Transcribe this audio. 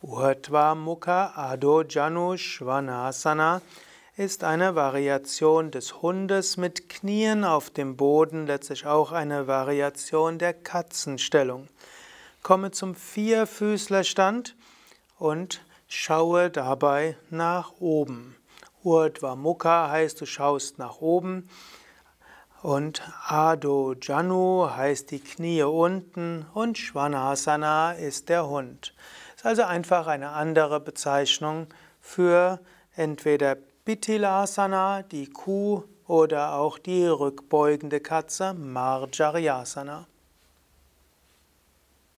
Urdhva Mukha Adho Janu Svanasana ist eine Variation des Hundes mit Knien auf dem Boden, letztlich auch eine Variation der Katzenstellung. Komme zum Vierfüßlerstand und schaue dabei nach oben. Urdhva Mukha heißt, du schaust nach oben. Und Adho Janu heißt die Knie unten und Svanasana ist der Hund. Ist also einfach eine andere Bezeichnung für entweder Pithilasana, die Kuh, oder auch die rückbeugende Katze, Marjaryasana.